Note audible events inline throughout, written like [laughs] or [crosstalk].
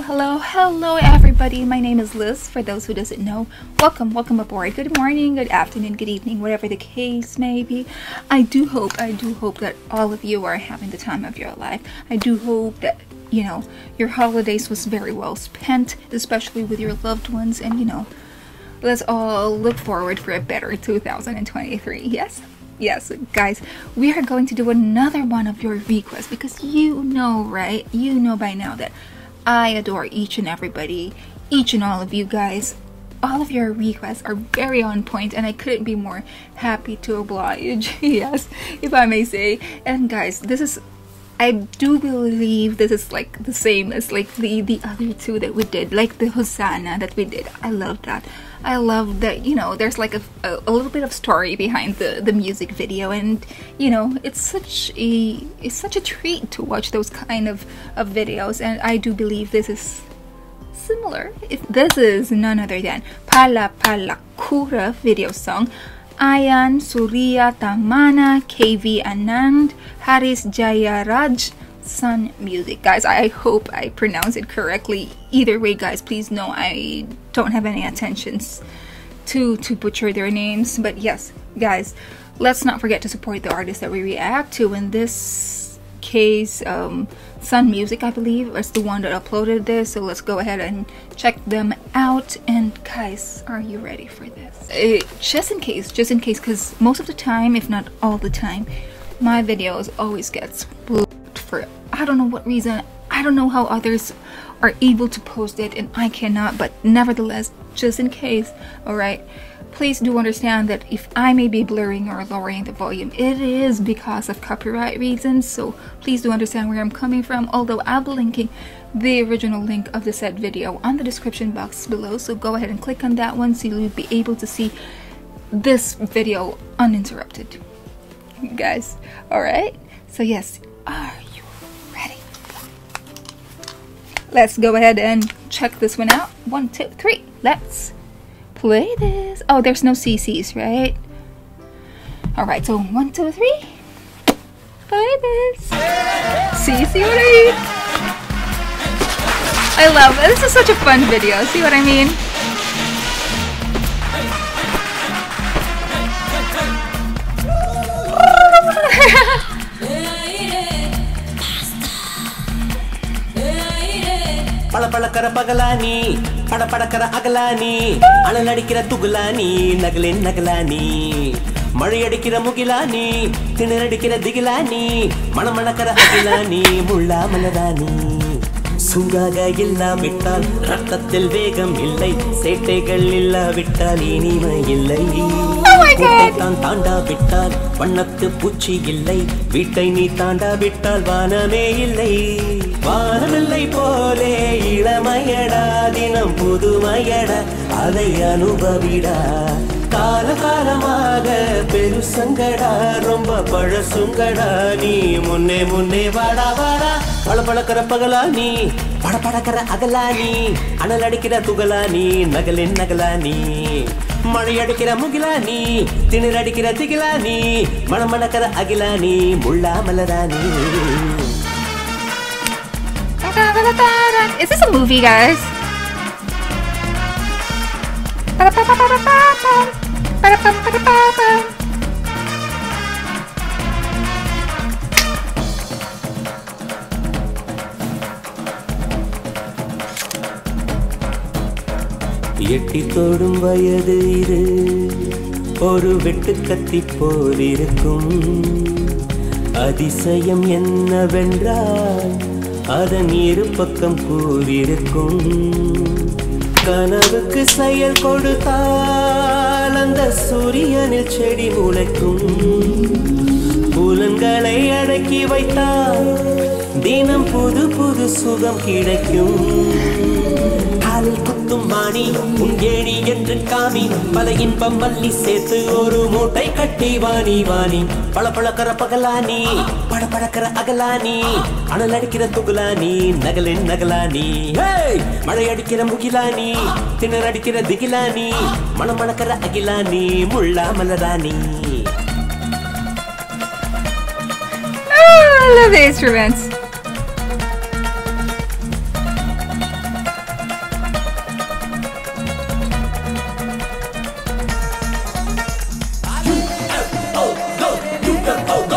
Hello, hello, everybody. My name is Liz. For those who doesn't know, welcome, welcome aboard. Good morning, good afternoon, good evening, whatever the case may be. I do hope, I do hope that all of you are having the time of your life. I do hope that you know your holidays was very well spent, especially with your loved ones and you know, let's all look forward for a better 2023. Yes? yes guys we are going to do another one of your requests because you know right you know by now that i adore each and everybody each and all of you guys. All of your requests are very on point and i couldn't be more happy to oblige. [laughs] Yes if i may say. And guys this is I do believe this is like the same as like the the other two that we did, like the Hosanna that we did. I love that. I love that you know there's like a, a, a, little bit of story behind the the music video, and you know it's such a it's such a treat to watch those kind of of videos, and I do believe this is similar. If this is none other than Pala Pala Kura video song Ayan Surya Tamannaah, KV Anand, Harris Jayaraj, Sun Music. Guys, I hope I pronounce it correctly. Either way, guys, please know I don't have any intentions to to butcher their names. But yes, guys, let's not forget to support the artists that we react to. In this case, um, Sun Music, I believe, is the one that uploaded this. So let's go ahead and check them out. And guys, are you ready for this? Uh, just in case, just in case, because most of the time, if not all the time, my videos always gets blocked for I don't know what reason. I don't know how others are able to post it and I cannot, but nevertheless, just in case, alright? Please do understand that if I may be blurring or lowering the volume, it is because of copyright reasons, so please do understand where I'm coming from, although I'll be linking the original link of the said video on the description box below, so go ahead and click on that one so you'll be able to see this video uninterrupted. Guys, alright? So yes, are you ready? Let's go ahead and check this one out. One, two, three, let's play this. Oh, there's no CCs, right? Alright, so one, two, three. Play this. CC what I mean? I love it. This is such a fun video. See what I mean? பளபளக்கிற பகலா நீ பட படக்கிற அகலா நீ அனல் அடிக்கிற துகுலா நீ நகலின். நகலா நீ மழை அடிக்கிற முகிலா நீ திணற அடிக்கிற திகிலா நீ மணமணக்கிற அகிலா நீ முள்ளா மலரா நீ சூடாக இல்லாவிட்டால் ரத்தத்தில் வேகம் இல்லை சேட்டைகள் இல்லாவிட்டால் இனிமை இல்லை. தான் தாண்டாவிட்டால் வண்ணத்து பூச்சி இல்லை வீட்டை நீ தாண்டாவிட்டால் வானமே இல்லை. வானமில்லை போலே இளமையடா தினம் புதுமையடா அதை அனுபவிடா. கால காலமாக பெருசங்கடா ரொம்ப பழசுங்கடா. நீ முன்னே முன்னே வாடா வாடா. பளபளக்கிற பகலா நீ படபடக்கிற அகலா நீ அனல் அடிக்கிற துகலா நீ நகலின் நகலா நீ. மழை அடிக்கிற முகிலா நீ திணிர் அடிக்கிற திகிலா நீ மணமணக்கிற அகிலா நீ முள்ளா மலரா நீ. Is this a movie, guys? எட்டி தோடும் வயது இது ஒரு வெட்டு கத்தி போலிருக்கும் அதிசயம் என்னவென்றால் அதன் இரு பக்கம் கூவிருக்கும் கனவுக்கு செயல் கொடுத்தால் அந்த சூரியனில் செடி முளைக்கும். புலன்களை அடக்கி வைத்தால் தினம் புது புது சுகம் கிடைக்கும். மணி உன் ஏணி என்று காமி பல இன்பம் மல்லி சேர்த்து ஒரு மூட்டை கட்டி வாணி வாணி. பல பழக்கிற பகலானி பட பழக்கிற அகலானி. அனல் அடிக்கிற துகுலானி நகலின் நகலானி. மழை அடிக்கிற முகிலானி திணற அடிக்கிற திகிலானி மனம் மணக்கிற அகிலானி முள்ளா மலரானி. Oh, I love the instruments.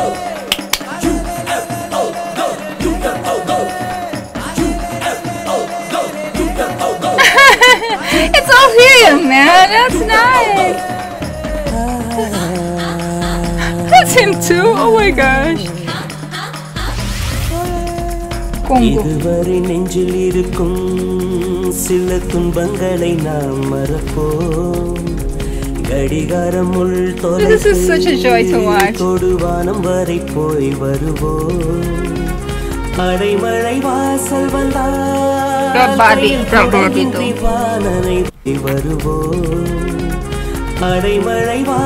[laughs] it's all here, man. That's nice. [laughs] That's him too. Oh my gosh. இதுவரை நெஞ்சில் இருக்கும் சில துன்பங்களை நாம் மறப்போம் கடிகாரம் உள் This is such a joy to watch. தொடுவானம் வரை போய் வருவோம் அடைமழை வாசல் வந்தால் Bro, Barbie. கையில் Bro, Barbie குடையின்றி வானனை வருவோம் அடைமழை வா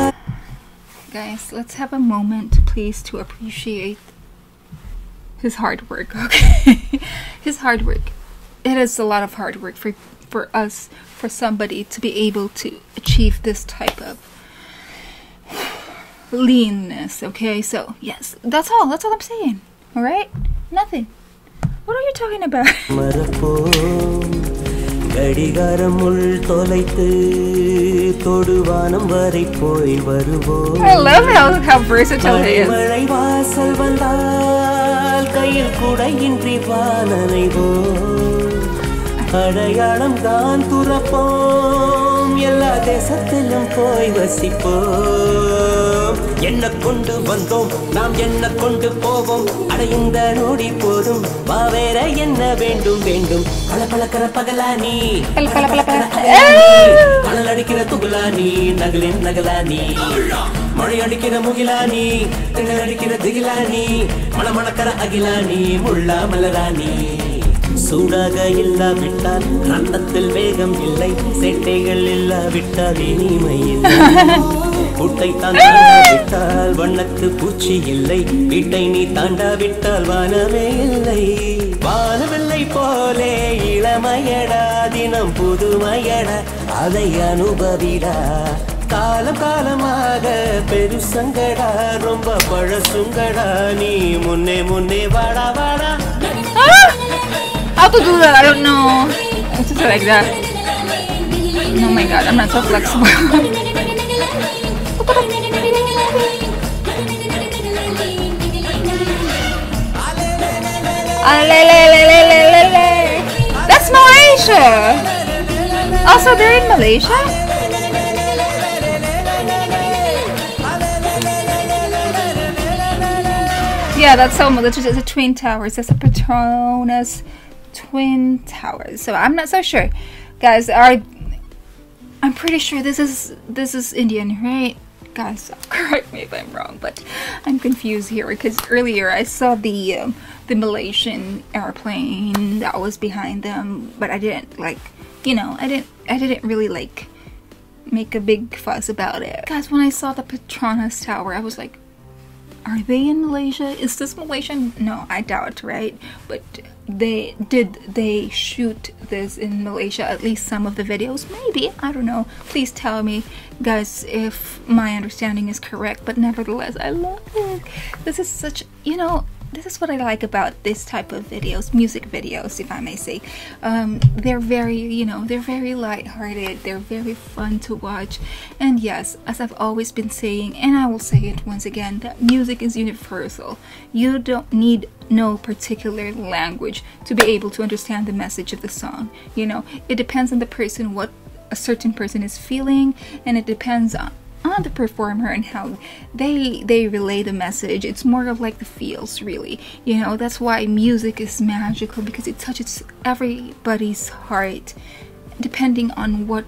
Guys, let's have a moment, please, to appreciate his hard work. [laughs] Okay, his hard work. It is a lot of hard work for for us, for somebody to be able to achieve this type of leanness okay? So yes that's all that's all i'm saying all right? Nothing. What are you talking about? [laughs] I love how, how versatile he is. அடையாளம் தான் துறப்போம். எல்லா தேசத்திலும் போய் வசிப்போம். என்ன கொண்டு வந்தோம் நாம் என்ன கொண்டு போவோம். அடைந்த நொடி போதும் வேற என்ன வேண்டும் வேண்டும். பல பழக்கிற பகலா நீ. மணல் அடிக்கிற துகுலா நீ நகலின் நகலா நீ. மழை அடிக்கிற முகிலா நீ திணல் அடிக்கிற திகிலா நீ. மணமணக்கிற அகிலா நீ முள்ளா மலரா நீ. சூடாக இல்லாவிட்டால் ரத்தத்தில் வேகம் இல்லை. சேட்டைகள் இல்லாவிட்டால் இனிமை இல்லை. கூட்டை தாண்டாவிட்டால் வண்ணத்து பூச்சி இல்லை. வீட்டை நீ தாண்டாவிட்டால் வானமே இல்லை. வானவில்லை போலே இளமையடா தினம் புதுமையடா அதை அனுபவிடா. காலம் காலமாக பெருசங்கடா ரொம்ப பழசுங்கடா. நீ முன்னே முன்னே வாடா வாடா. How to do that? I don't know. It's just like that. Oh my god, I'm not so flexible. That's Malaysia. Also, they're in Malaysia. Yeah, that's so much. It's a twin towers. That's a Petronas twin towers. So I'm not so sure, guys. Are I'm pretty sure this is this is Indian, right? Guys, [laughs] correct me if I'm wrong, but I'm confused here because earlier I saw the um, the Malaysian airplane that was behind them, but I didn't like, you know, I didn't I didn't really like make a big fuss about it. Guys, when I saw the Petronas Tower, I was like, are they in Malaysia? Is this Malaysian? No, I doubt, right? But they did they shoot this in Malaysia? At least some of the videos, maybe. I don't know. Please tell me, guys, if my understanding is correct. But nevertheless, I love it. This is such, you know, this is what I like about this type of videos, music videos, if I may say. Um, they're very, you know, they're very light-hearted. They're very fun to watch. And yes, as I've always been saying, and I will say it once again, that music is universal. You don't need no particular language to be able to understand the message of the song. You know, it depends on the person, what a certain person is feeling, and it depends on on the performer and how they they relay the message. It's more of like the feels really. You know that's why music is magical because it touches everybody's heart depending on what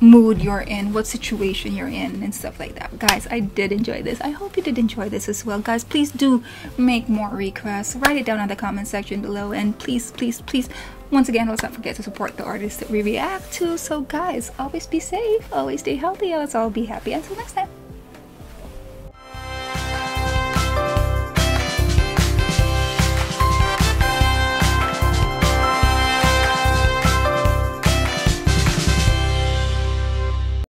mood you're in what situation you're in and stuff like that. Guys i did enjoy this. I hope you did enjoy this as well. Guys please do make more requests. Write it down in the comment section below and please please please once again, let's not forget to support the artists that we react to. So, guys, always be safe, always stay healthy, and let's all be happy. Until next time.